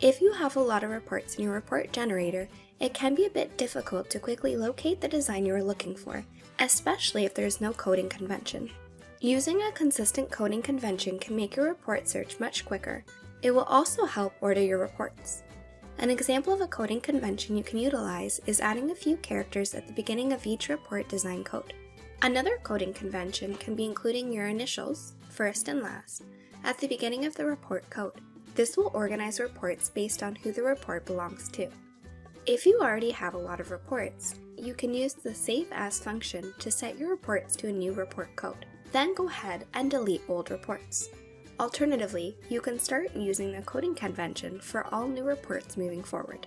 If you have a lot of reports in your report generator, it can be a bit difficult to quickly locate the design you are looking for, especially if there is no coding convention. Using a consistent coding convention can make your report search much quicker. It will also help order your reports. An example of a coding convention you can utilize is adding a few characters at the beginning of each report design code. Another coding convention can be including your initials, first and last, at the beginning of the report code. This will organize reports based on who the report belongs to. If you already have a lot of reports, you can use the Save As function to set your reports to a new report code. Then go ahead and delete old reports. Alternatively, you can start using the coding convention for all new reports moving forward.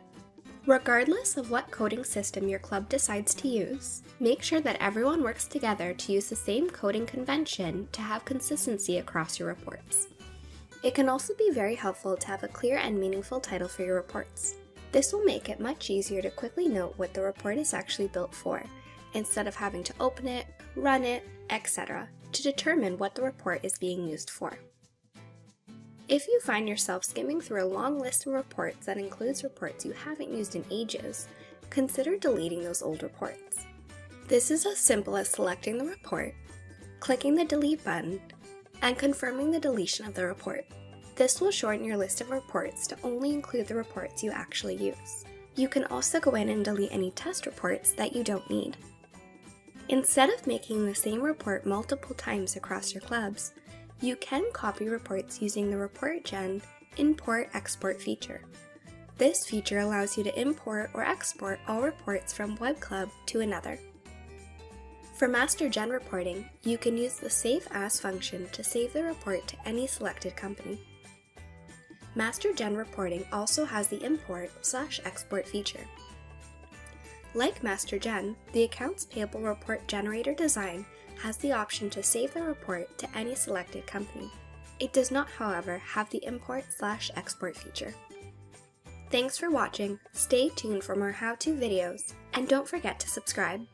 Regardless of what coding system your club decides to use, make sure that everyone works together to use the same coding convention to have consistency across your reports. It can also be very helpful to have a clear and meaningful title for your reports. This will make it much easier to quickly note what the report is actually built for, instead of having to open it, run it, etc., to determine what the report is being used for. If you find yourself skimming through a long list of reports that includes reports you haven't used in ages, consider deleting those old reports. This is as simple as selecting the report, clicking the delete button, and confirming the deletion of the report. This will shorten your list of reports to only include the reports you actually use. You can also go in and delete any test reports that you don't need. Instead of making the same report multiple times across your clubs, you can copy reports using the Report Gen Import-Export feature. This feature allows you to import or export all reports from one club to another. For Master Gen reporting, you can use the Save As function to save the report to any selected company. Master Gen reporting also has the import slash export feature. Like Master Gen, the Accounts Payable Report Generator design has the option to save the report to any selected company. It does not, however, have the import slash export feature. Thanks for watching, stay tuned for more how-to videos, and don't forget to subscribe.